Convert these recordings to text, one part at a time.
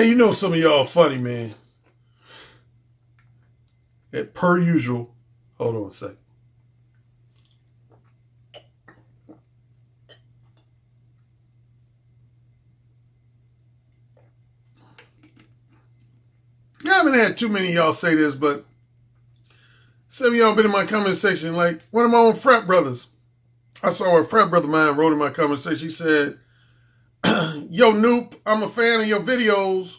Man, you know some of y'all funny, man. And per usual. Hold on a second. Yeah, I haven't had too many y'all say this, but some of y'all been in my comment section. Like one of my own frat brothers. I saw a frat brother of mine wrote in my comment section. He said, Yo, Noop, I'm a fan of your videos.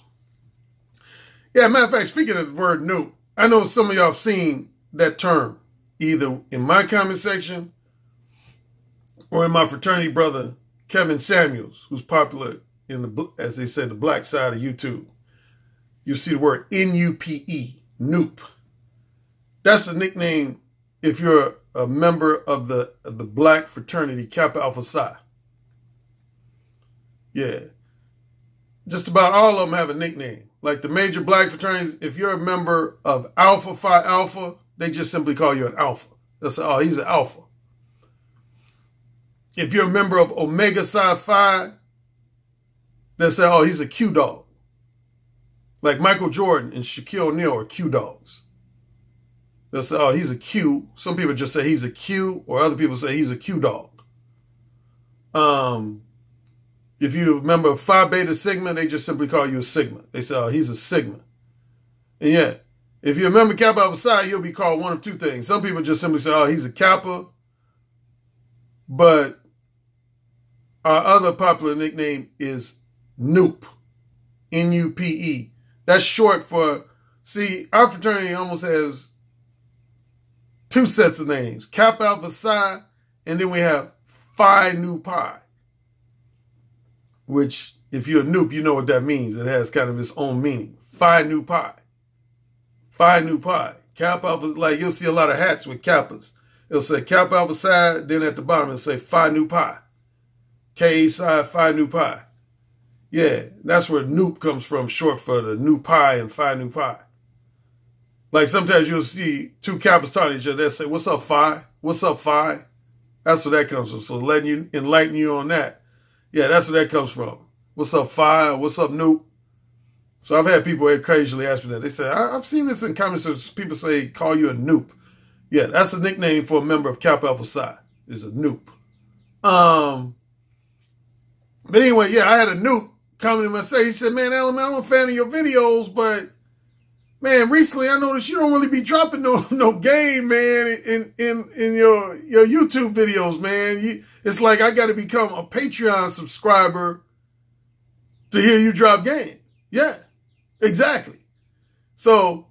Yeah, matter of fact, speaking of the word Noop, I know some of y'all have seen that term either in my comment section or in my fraternity brother Kevin Samuels, who's popular in the, as they said, the black side of YouTube. You see the word N-U-P-E, Noop. That's a nickname if you're a member of the of the black fraternity Kappa Alpha Psi. Yeah. Just about all of them have a nickname. Like the major black fraternities, if you're a member of Alpha Phi Alpha, they just simply call you an Alpha. They'll say, oh, he's an Alpha. If you're a member of Omega Psi Phi, they'll say, oh, he's a Q dog. Like Michael Jordan and Shaquille O'Neal are Q dogs. They'll say, oh, he's a Q. Some people just say he's a Q, or other people say he's a Q dog. Um, if you remember Phi Beta Sigma, they just simply call you a Sigma. They say, oh, he's a Sigma. And yet, if you remember Kappa Alpha Psi, he'll be called one of two things. Some people just simply say, oh, he's a Kappa. But our other popular nickname is Noop. N-U-P-E. That's short for, see, our fraternity almost has two sets of names. Kappa Alpha Psi, and then we have Phi Nu Pi which if you're a Noop, you know what that means. It has kind of its own meaning. Phi Nu Pi. Phi Nu Pi. Kappa Alpha, like you'll see a lot of hats with Kappas. It'll say Kappa Alpha Psi, then at the bottom it'll say Phi Nu Pi. K side Phi Nu Pi. Yeah, that's where Noop comes from, short for the Nu Pi and Phi Nu Pi. Like sometimes you'll see two Kappas talking to each other. They'll say, What's up, Phi? What's up, Phi? That's where that comes from. So letting you enlighten you on that. Yeah, that's where that comes from. What's up, Phi? What's up, Noop? So I've had people occasionally ask me that. They say, I- have seen this in comments. People say, call you a Noop. Yeah, that's a nickname for a member of Cap Alpha Psi. Is a Noop. Um, but anyway, yeah, I had a Noop come in and say, he said, man, Alan, I'm a fan of your videos, but man, recently I noticed you don't really be dropping no no game, man, in in in your your YouTube videos, man. You it's like I got to become a Patreon subscriber to hear you drop game. Yeah, exactly. So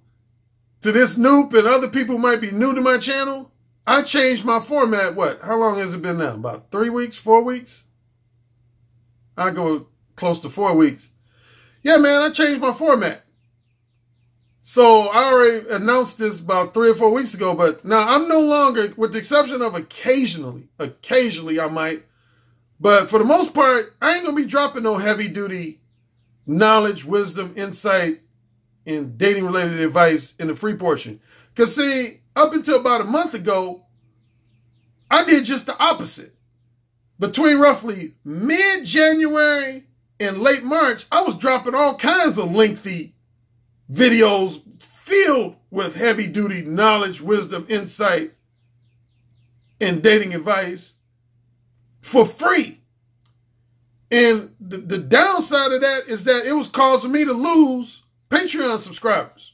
to this Noop and other people might be new to my channel, I changed my format. What? How long has it been now? About three weeks, four weeks? I go close to four weeks. Yeah, man, I changed my format. So I already announced this about three or four weeks ago, but now I'm no longer, with the exception of occasionally, occasionally I might, but for the most part, I ain't gonna be dropping no heavy duty knowledge, wisdom, insight, and dating related advice in the free portion. Cause see, up until about a month ago, I did just the opposite. Between roughly mid January and late March, I was dropping all kinds of lengthy videos filled with heavy duty knowledge, wisdom, insight, and dating advice for free. And the, the downside of that is that it was causing me to lose Patreon subscribers.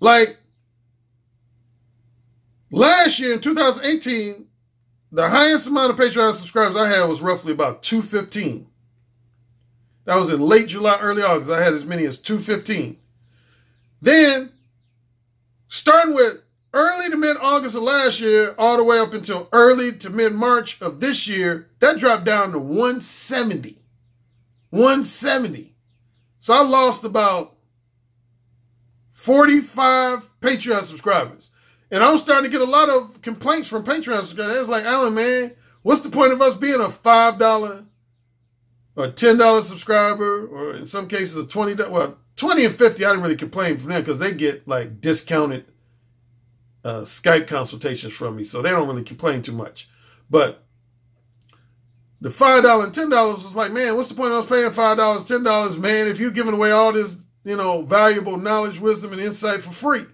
Like last year in 2018, the highest amount of Patreon subscribers I had was roughly about 215. That was in late July, early August. I had as many as 215. Then, starting with early to mid August of last year, all the way up until early to mid March of this year, that dropped down to 170. 170. So I lost about 45 Patreon subscribers. And I was starting to get a lot of complaints from Patreon subscribers. It's like, Alan, man, what's the point of us being a $5 or a $10 subscriber, or in some cases a 20, well, 20 and 50, I didn't really complain from them because they get like discounted uh, Skype consultations from me, so they don't really complain too much. But the five dollar and ten dollars was like, man, what's the point of us paying five dollars, ten dollars, man, if you're giving away all this, you know, valuable knowledge, wisdom, and insight for free?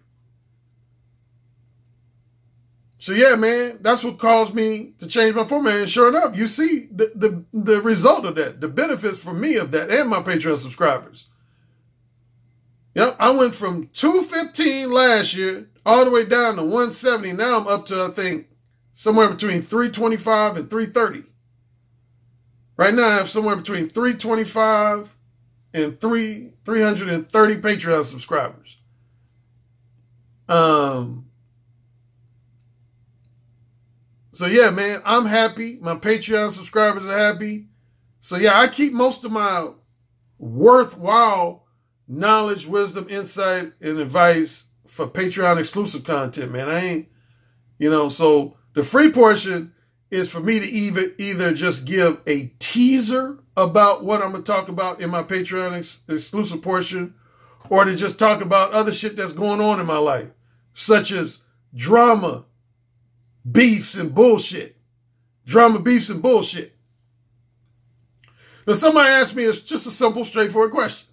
So yeah, man, that's what caused me to change my format. And sure enough, you see the, the, the result of that, the benefits for me of that and my Patreon subscribers. Yep, I went from 215 last year all the way down to 170. Now I'm up to, I think, somewhere between 325 and 330. Right now I have somewhere between 325 and 3 330 Patreon subscribers. Um So yeah, man, I'm happy. My Patreon subscribers are happy. So yeah, I keep most of my worthwhile knowledge, wisdom, insight, and advice for Patreon exclusive content, man. I ain't, you know, so the free portion is for me to either either just give a teaser about what I'm gonna talk about in my Patreon ex exclusive portion, or to just talk about other shit that's going on in my life, such as drama, beefs and bullshit. Drama, beefs, and bullshit. Now, somebody asked me it's just a simple, straightforward question.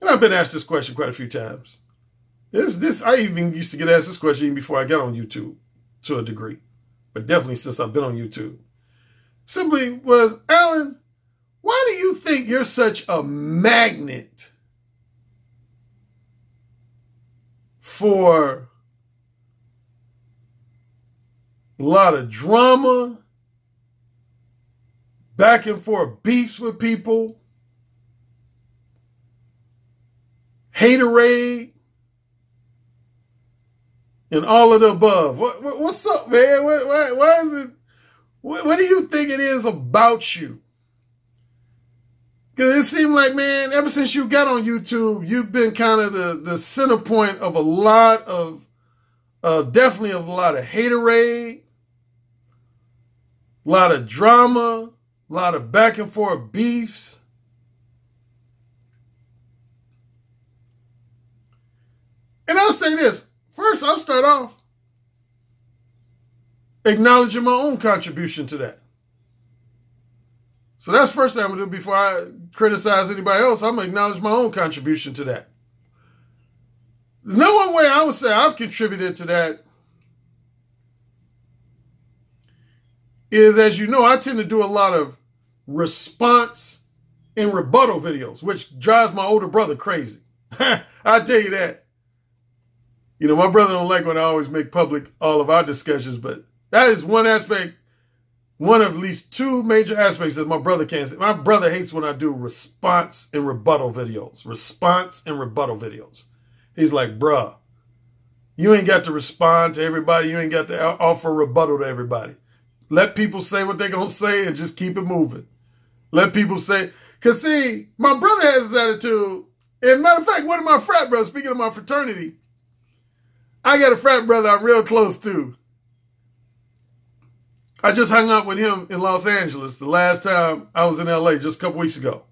And I've been asked this question quite a few times. This, this, I even used to get asked this question even before I got on YouTube to a degree, but definitely since I've been on YouTube. Simply was, Alan, why do you think you're such a magnet for a lot of drama, back and forth beefs with people, haterade, and all of the above. What, what what's up, man? What, what, why is it? What, what do you think it is about you? Because it seemed like, man, ever since you got on YouTube, you've been kind of the, the center point of a lot of, of definitely of a lot of haterade, a lot of drama, a lot of back and forth beefs. And I'll say this. First, I'll start off acknowledging my own contribution to that. So that's first thing I'm gonna do before I criticize anybody else. I'm gonna acknowledge my own contribution to that. No one way I would say I've contributed to that is, as you know, I tend to do a lot of response and rebuttal videos, which drives my older brother crazy. I tell you that. You know, my brother don't like when I always make public all of our discussions, but that is one aspect, one of at least two major aspects that my brother can't say. My brother hates when I do response and rebuttal videos. Response and rebuttal videos. He's like, bruh, you ain't got to respond to everybody. You ain't got to offer rebuttal to everybody. Let people say what they're going to say and just keep it moving. Let people say, because see, my brother has this attitude. And matter of fact, one of my frat brothers, speaking of my fraternity, I got a frat brother I'm real close to. I just hung out with him in Los Angeles the last time I was in LA just a couple weeks ago.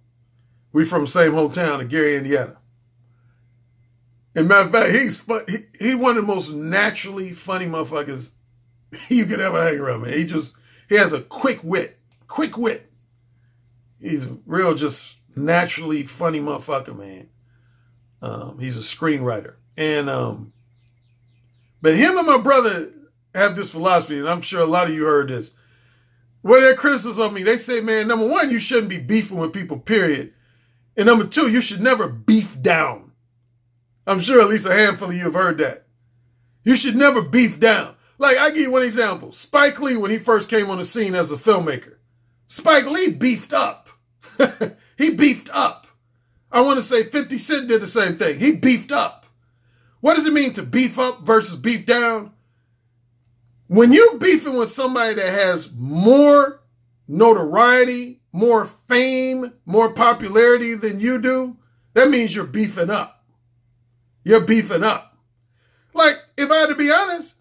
We from the same hometown in Gary, Indiana. And matter of fact, he's he, he one of the most naturally funny motherfuckers you could ever hang around, man. He just, he has a quick wit, quick wit. He's real, just naturally funny motherfucker, man. Um, he's a screenwriter. And, um, but him and my brother have this philosophy, and I'm sure a lot of you heard this. What their criticism of me, they say, man, number one, you shouldn't be beefing with people, period. And number two, you should never beef down. I'm sure at least a handful of you have heard that. You should never beef down. Like, I give you one example. Spike Lee, when he first came on the scene as a filmmaker, Spike Lee beefed up. he beefed up. I want to say 50 Cent did the same thing. He beefed up. What does it mean to beef up versus beef down? When you're beefing with somebody that has more notoriety, more fame, more popularity than you do, that means you're beefing up. You're beefing up. Like, if I had to be honest,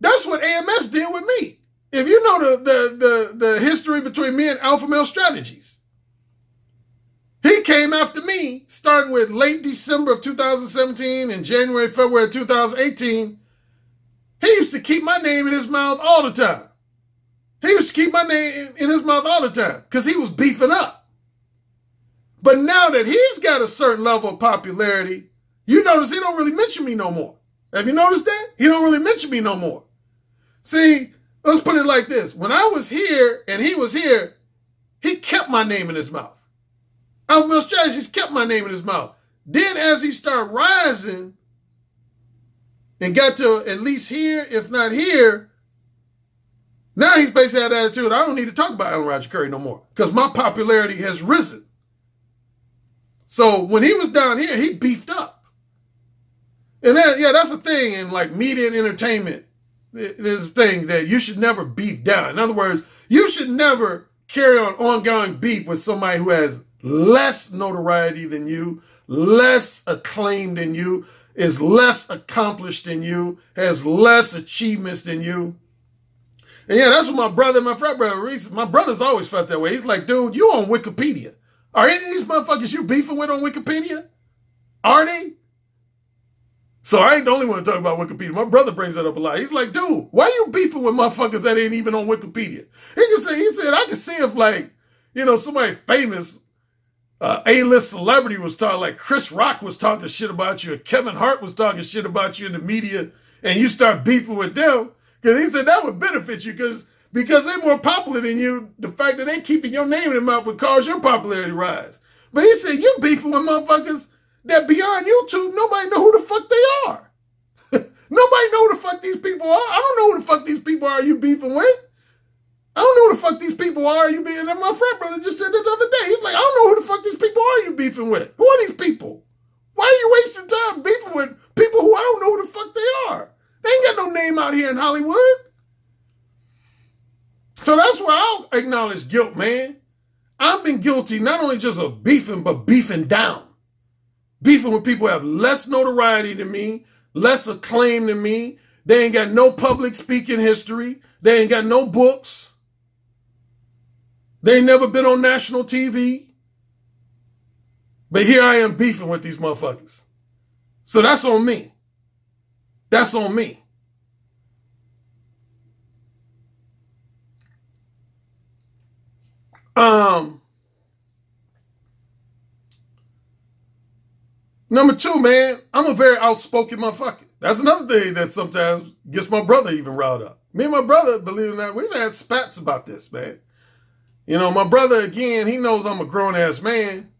that's what AMS did with me. If you know the, the, the, the history between me and Alpha Male Strategies, he came after me starting with late December of 2017 and January, February 2018. He used to keep my name in his mouth all the time. He used to keep my name in his mouth all the time because he was beefing up. But now that he's got a certain level of popularity, you notice he don't really mention me no more. Have you noticed that? He don't really mention me no more. See, let's put it like this. When I was here and he was here, he kept my name in his mouth. Alpha Strategies kept my name in his mouth. Then as he started rising and got to at least here, if not here, now he's basically had attitude. I don't need to talk about Alan Roger Currie no more because my popularity has risen. So when he was down here, he beefed up. And that, yeah, that's the thing in like media and entertainment. There's a thing that you should never beef down. In other words, you should never carry on ongoing beef with somebody who has less notoriety than you, less acclaim than you, is less accomplished than you, has less achievements than you. And yeah, that's what my brother, my frat brother, Reese, my brother's always felt that way. He's like, dude, you on Wikipedia. Are any of these motherfuckers you beefing with on Wikipedia? Are they? So I ain't the only one to talk about Wikipedia. My brother brings that up a lot. He's like, dude, why you beefing with motherfuckers that ain't even on Wikipedia? He just said, he said, I can see if like, you know, somebody famous, uh, A-list celebrity was talking, like Chris Rock was talking shit about you, or Kevin Hart was talking shit about you in the media, and you start beefing with them. Because he said that would benefit you because because they're more popular than you. The fact that they keeping your name in their mouth would cause your popularity rise. But he said you beefing with motherfuckers that beyond YouTube, nobody know who the fuck they are. nobody know who the fuck these people are. I don't know who the fuck these people are you beefing with. I don't know who the fuck these people are you beefing. And my friend brother just said that the other day. He's like, I don't know who the fuck these people are you beefing with. Who are these people? Why are you wasting time beefing with people who I don't know who the fuck they are? They ain't got no name out here in Hollywood. So that's where I'll acknowledge guilt, man. I've been guilty not only just of beefing, but beefing down. Beefing with people have less notoriety than me, less acclaim than me. They ain't got no public speaking history. They ain't got no books. They ain't never been on national TV. But here I am beefing with these motherfuckers. So that's on me. That's on me. Um, number two, man, I'm a very outspoken motherfucker. That's another thing that sometimes gets my brother even riled up. Me and my brother, believe it or not, we've had spats about this, man. You know, my brother, again, he knows I'm a grown ass man.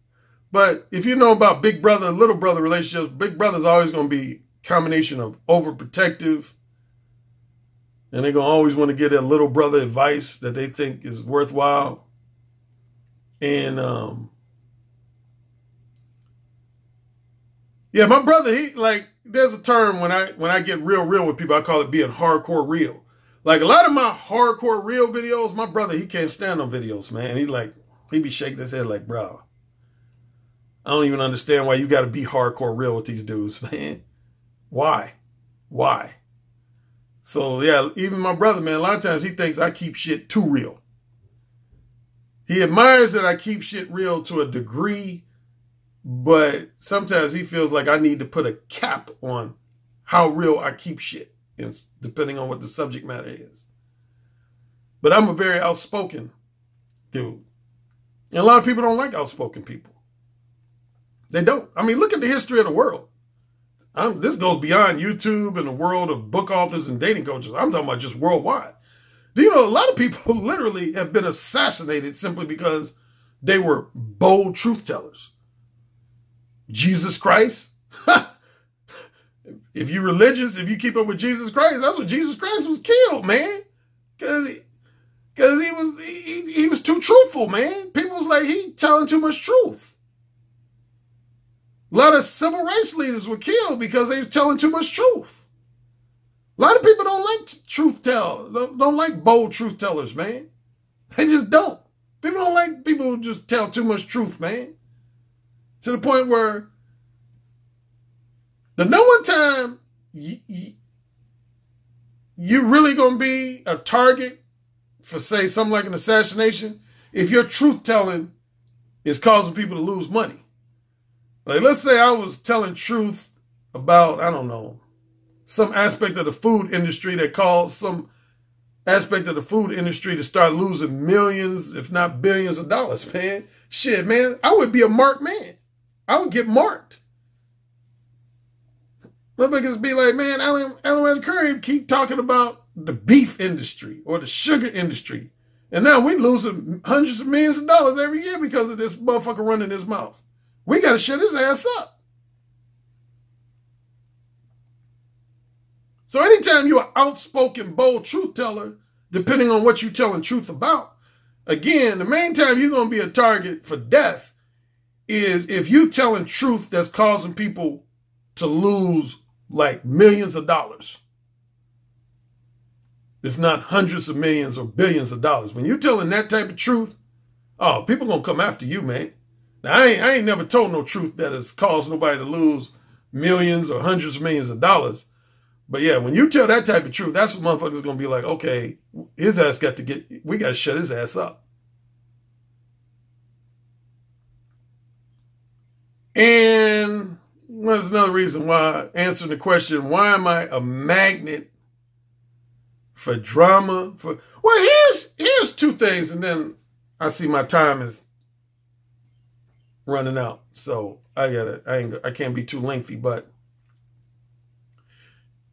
But if you know about big brother, little brother relationships, big brother's always going to be combination of overprotective, and they're going to always want to get their little brother advice that they think is worthwhile. And, um, yeah, my brother, he like, there's a term when I, when I get real, real with people, I call it being hardcore real. Like a lot of my hardcore real videos, my brother, he can't stand on videos, man. He like, he be shaking his head like, bro, I don't even understand why you got to be hardcore real with these dudes, man. Why? Why? So yeah, even my brother, man, a lot of times he thinks I keep shit too real. He admires that I keep shit real to a degree, but sometimes he feels like I need to put a cap on how real I keep shit, depending on what the subject matter is. But I'm a very outspoken dude. And a lot of people don't like outspoken people. They don't. I mean, look at the history of the world. I'm, this goes beyond YouTube and the world of book authors and dating coaches. I'm talking about just worldwide. Do you know a lot of people literally have been assassinated simply because they were bold truth tellers? Jesus Christ? if you're religious, if you keep up with Jesus Christ, that's what Jesus Christ was killed, man. Because he, cause he was he, he was too truthful, man. People was like, he telling too much truth. A lot of civil rights leaders were killed because they were telling too much truth. A lot of people don't like truth tell, don't, don't like bold truth tellers, man. They just don't. People don't like people who just tell too much truth, man. To the point where the number one time you, you, you're really going to be a target for, say, something like an assassination if your truth telling is causing people to lose money. Like, let's say I was telling truth about, I don't know, some aspect of the food industry that caused some aspect of the food industry to start losing millions, if not billions of dollars, man. Shit, man, I would be a marked man. I would get marked. Motherfuckers be like, man, Alan, Alan Currie keep talking about the beef industry or the sugar industry. And now we losing hundreds of millions of dollars every year because of this motherfucker running his mouth. We got to shut his ass up. So anytime you're an outspoken, bold truth teller, depending on what you're telling truth about, again, the main time you're going to be a target for death is if you telling truth that's causing people to lose like millions of dollars, if not hundreds of millions or billions of dollars. When you're telling that type of truth, oh, people gonna come after you, man. Now, I ain't, I ain't never told no truth that has caused nobody to lose millions or hundreds of millions of dollars. But yeah, when you tell that type of truth, that's what motherfuckers gonna be like, okay, his ass got to get, we got to shut his ass up. And there's another reason why, answering the question, why am I a magnet for drama? For well, here's here's two things, and then I see my time is running out, so I gotta I ain't I can't be too lengthy, but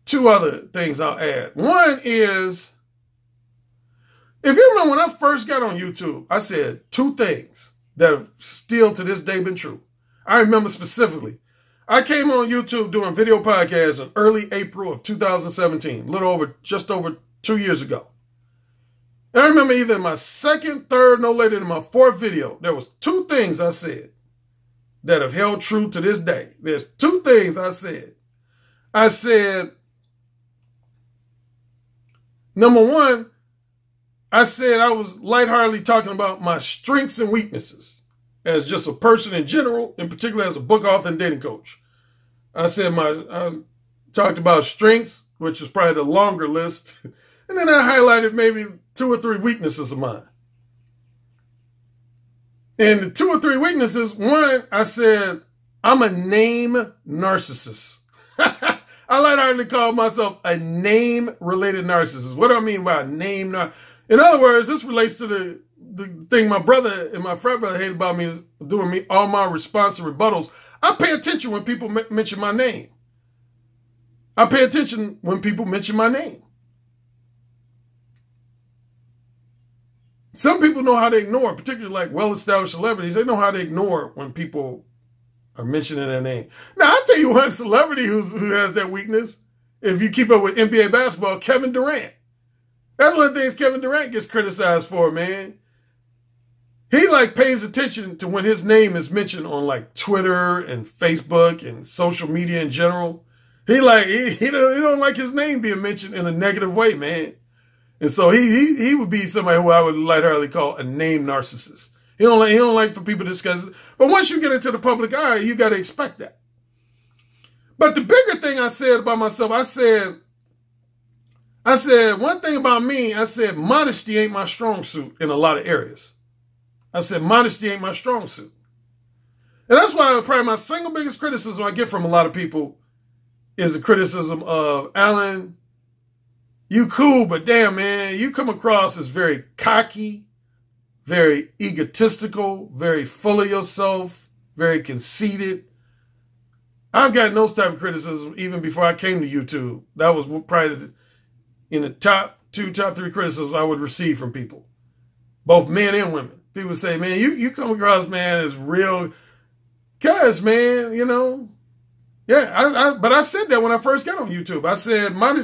two other things I'll add. One is if you remember when I first got on YouTube, I said two things that have still to this day been true. I remember specifically. I came on YouTube doing video podcasts in early April of 2017, a little over, just over two years ago. And I remember either my second, third, no later than my fourth video, there was two things I said that have held true to this day. There's two things I said. I said, number one, I said I was lightheartedly talking about my strengths and weaknesses as just a person in general, in particular as a book author and dating coach. I said my I talked about strengths, which is probably the longer list, and then I highlighted maybe two or three weaknesses of mine. And the two or three weaknesses, one, I said, I'm a name narcissist. I like to call myself a name related narcissist. What do I mean by name? In other words, this relates to the the thing my brother and my frat brother hate about me doing me all my response and rebuttals. I pay attention when people mention my name. I pay attention when people mention my name. Some people know how to ignore, particularly like well-established celebrities. They know how to ignore when people are mentioning their name. Now, I'll tell you one celebrity who has that weakness. If you keep up with NBA basketball, Kevin Durant. That's one of the things Kevin Durant gets criticized for, man he like pays attention to when his name is mentioned on like Twitter and Facebook and social media in general. He like he he don't, he don't like his name being mentioned in a negative way, man. And so he he he would be somebody who I would lightheartedly call a name narcissist. He don't like he don't like for people to discuss it. But once you get into the public eye, you got to expect that. But the bigger thing I said about myself, I said, I said one thing about me. I said modesty ain't my strong suit in a lot of areas. I said, modesty ain't my strong suit. And that's why probably my single biggest criticism I get from a lot of people is the criticism of Alan, you cool, but damn, man, you come across as very cocky, very egotistical, very full of yourself, very conceited. I've gotten those type of criticism even before I came to YouTube. That was probably in the top two, top three criticisms I would receive from people, both men and women people say, man, you, you come across, man, as real, cuz, man, you know. Yeah, I, I, but I said that when I first got on YouTube. I said, mine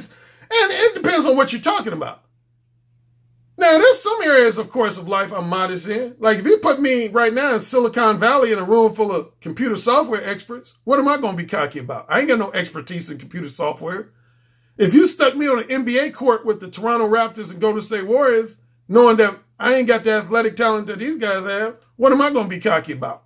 and it depends on what you're talking about. Now, there's some areas, of course, of life I'm modest in. Like, if you put me right now in Silicon Valley in a room full of computer software experts, what am I going to be cocky about? I ain't got no expertise in computer software. If you stuck me on an NBA court with the Toronto Raptors and Golden State Warriors, knowing that I ain't got the athletic talent that these guys have. What am I going to be cocky about?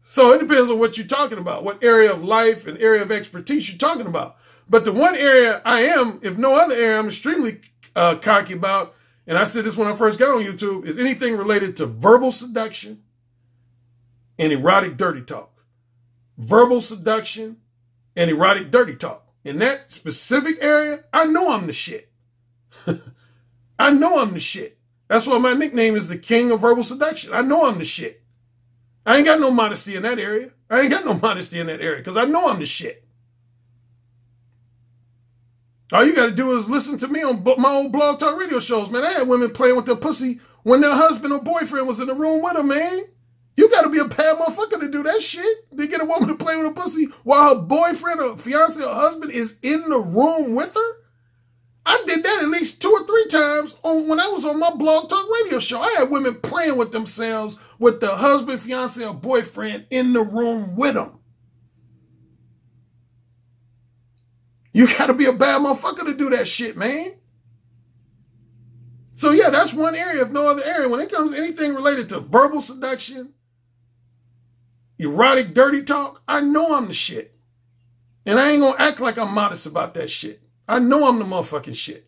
So it depends on what you're talking about, what area of life and area of expertise you're talking about. But the one area I am, if no other area, I'm extremely uh, cocky about, and I said this when I first got on YouTube, is anything related to verbal seduction and erotic dirty talk. Verbal seduction and erotic dirty talk. In that specific area, I know I'm the shit. I know I'm the shit. That's why my nickname is the king of verbal seduction. I know I'm the shit. I ain't got no modesty in that area. I ain't got no modesty in that area because I know I'm the shit. All you got to do is listen to me on my old BlogTalkRadio shows, man. I had women playing with their pussy when their husband or boyfriend was in the room with them, man. You got to be a bad motherfucker to do that shit. To get a woman to play with a pussy while her boyfriend or fiance or husband is in the room with her. I did that at least two or three times on when I was on my blog talk radio show. I had women playing with themselves with the husband, fiance, or boyfriend in the room with them. You gotta be a bad motherfucker to do that shit, man. So yeah, that's one area, if no other area. When it comes to anything related to verbal seduction, erotic dirty talk, I know I'm the shit. And I ain't gonna act like I'm modest about that shit. I know I'm the motherfucking shit.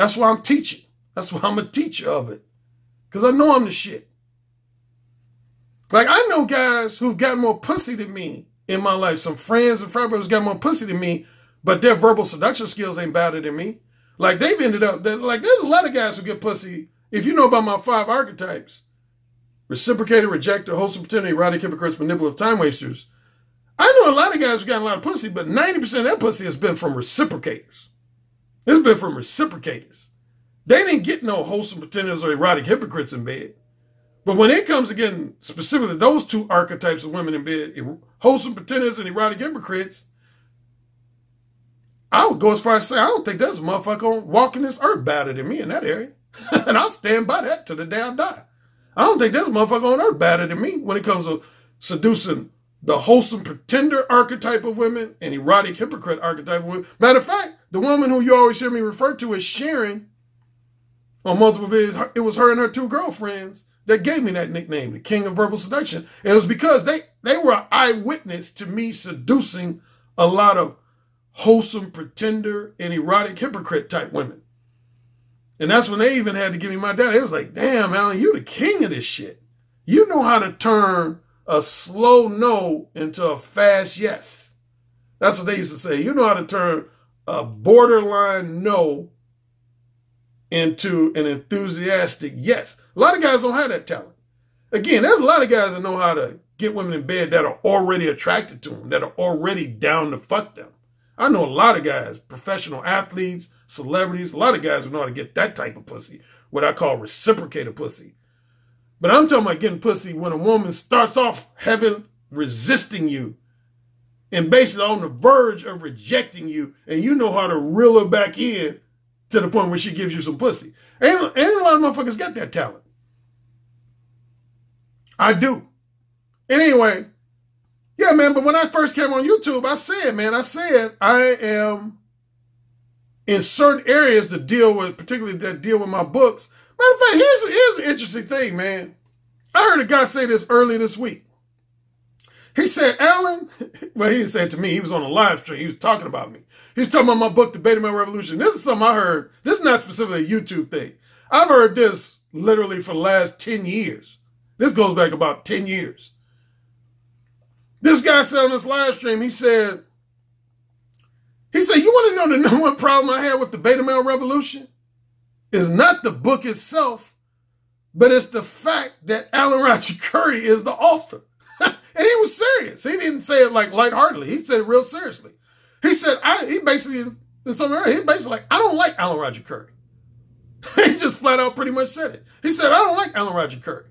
That's why I'm teaching. That's why I'm a teacher of it. Because I know I'm the shit. Like, I know guys who've got more pussy than me in my life. Some friends and friends got more pussy than me, but their verbal seduction skills ain't better than me. Like, they've ended up, like, there's a lot of guys who get pussy. If you know about my five archetypes, reciprocator, rejector, wholesome pretender, erotic, hypocrites, manipulative, time wasters, I know a lot of guys who got a lot of pussy, but 90% of that pussy has been from reciprocators. It's been from reciprocators. They didn't get no wholesome pretenders or erotic hypocrites in bed. But when it comes to getting specifically those two archetypes of women in bed, wholesome pretenders and erotic hypocrites, I would go as far as say I don't think there's a motherfucker walking this earth better than me in that area. and I'll stand by that to the day I die. I don't think there's a motherfucker on earth better than me when it comes to seducing the wholesome pretender archetype of women and erotic hypocrite archetype of women. Matter of fact, the woman who you always hear me refer to as Sharon on multiple videos, it was her and her two girlfriends that gave me that nickname, the king of verbal seduction. And it was because they, they were an eyewitness to me seducing a lot of wholesome pretender and erotic hypocrite type women. And that's when they even had to give me my dad. It was like, damn, Alan, you the king of this shit. You know how to turn a slow no into a fast yes. That's what they used to say. You know how to turn a borderline no into an enthusiastic yes. A lot of guys don't have that talent. Again, there's a lot of guys that know how to get women in bed that are already attracted to them, that are already down to fuck them. I know a lot of guys, professional athletes, celebrities, a lot of guys who know how to get that type of pussy, what I call reciprocated pussy. But I'm talking about getting pussy when a woman starts off having resisting you and basically on the verge of rejecting you, and you know how to reel her back in to the point where she gives you some pussy. Ain't, ain't a lot of motherfuckers got that talent. I do. Anyway, yeah, man, but when I first came on YouTube, I said, man, I said I am in certain areas to deal with, particularly that deal with my books. Matter of fact, here's, here's an interesting thing, man. I heard a guy say this earlier this week. He said, Alan, well, he didn't say it to me. He was on a live stream. He was talking about me. He was talking about my book, The Beta Male Revolution. This is something I heard. This is not specifically a YouTube thing. I've heard this literally for the last 10 years. This goes back about 10 years. This guy said on this live stream, he said, he said, you want to know the number one problem I had with the beta male revolution? Is not the book itself, but it's the fact that Alan Roger Currie is the author. and he was serious. He didn't say it like lightheartedly. He said it real seriously. He said, I, he basically, in some area, he basically like, I don't like Alan Roger Currie. he just flat out pretty much said it. He said, I don't like Alan Roger Currie.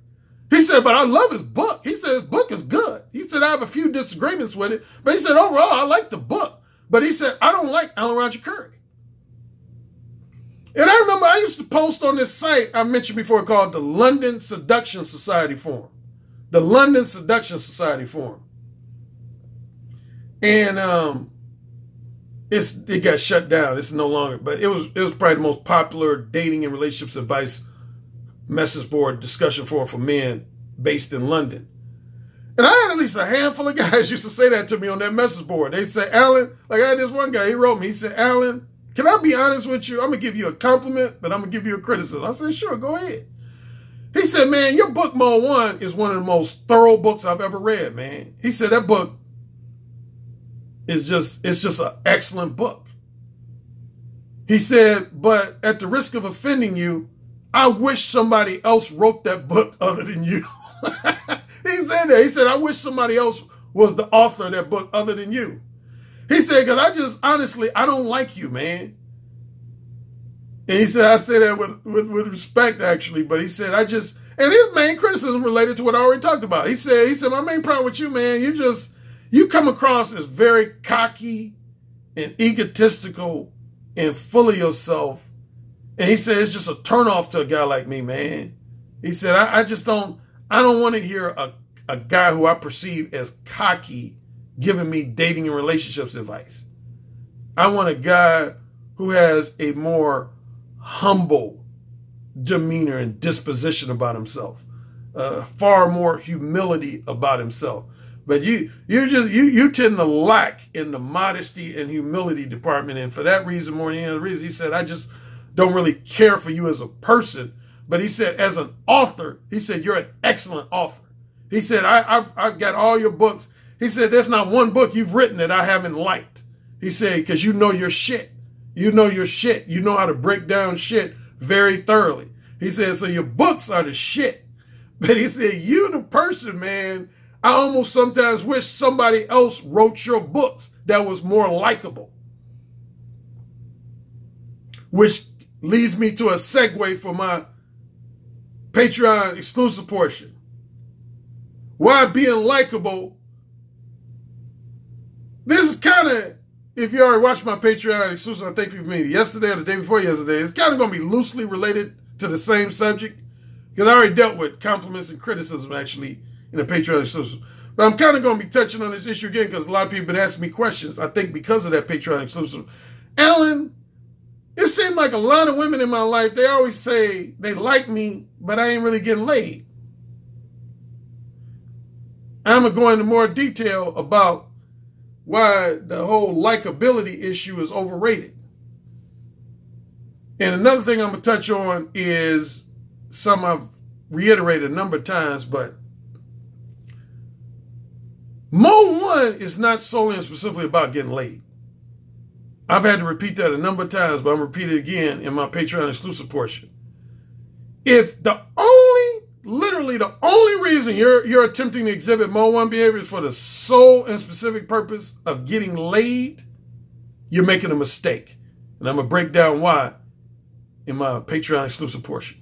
He said, but I love his book. He said his book is good. He said, I have a few disagreements with it, but he said, overall, I like the book. But he said, I don't like Alan Roger Currie. And I remember I used to post on this site I mentioned before called the London Seduction Society Forum. The London Seduction Society Forum. And um, it's it got shut down. It's no longer, but it was it was probably the most popular dating and relationships advice message board discussion forum for men based in London. And I had at least a handful of guys used to say that to me on that message board. They say, Alan, like I had this one guy, he wrote me, he said, Alan, can I be honest with you? I'm gonna give you a compliment, but I'm gonna give you a criticism. I said, sure, go ahead. He said, man, your book Mode One is one of the most thorough books I've ever read, man. He said that book is just, it's just an excellent book. He said, but at the risk of offending you, I wish somebody else wrote that book other than you. he said that. He said, I wish somebody else was the author of that book other than you. He said, because I just, honestly, I don't like you, man. And he said, I say that with, with, with respect, actually, but he said, I just, and his main criticism related to what I already talked about. He said, he said, my main problem with you, man, you just, you come across as very cocky and egotistical and full of yourself. And he said, it's just a turnoff to a guy like me, man. He said, I, I just don't, I don't want to hear a, a guy who I perceive as cocky giving me dating and relationships advice. I want a guy who has a more humble demeanor and disposition about himself, uh, far more humility about himself. But you you just you you tend to lack in the modesty and humility department, and for that reason, more than any other reason, he said, I just don't really care for you as a person. But he said, as an author, he said, you're an excellent author. He said, I, have I've got all your books. He said, there's not one book you've written that I haven't liked. He said, because you know your shit. You know your shit. You know how to break down shit very thoroughly. He said, so your books are the shit. But he said, you the person, man, I almost sometimes wish somebody else wrote your books that was more likable. Which leads me to a segue for my Patreon exclusive portion. Why being likable? Kind of, if you already watched my Patreon exclusive, I think for me yesterday or the day before yesterday, it's kind of going to be loosely related to the same subject because I already dealt with compliments and criticism actually in the Patreon exclusive. But I'm kind of going to be touching on this issue again because a lot of people have been asking me questions. I think because of that Patreon exclusive. Alan, it seemed like a lot of women in my life, they always say they like me, but I ain't really getting laid. I'm going to go into more detail about why the whole likability issue is overrated. And another thing I'm going to touch on is some I've reiterated a number of times, but Mode One is not solely and specifically about getting laid. I've had to repeat that a number of times, but I'm going to repeat it again in my Patreon exclusive portion. If the only, literally the only reason you're, you're attempting to exhibit Mode One behavior is for the sole and specific purpose of getting laid, you're making a mistake. And I'm to break down why in my Patreon exclusive portion.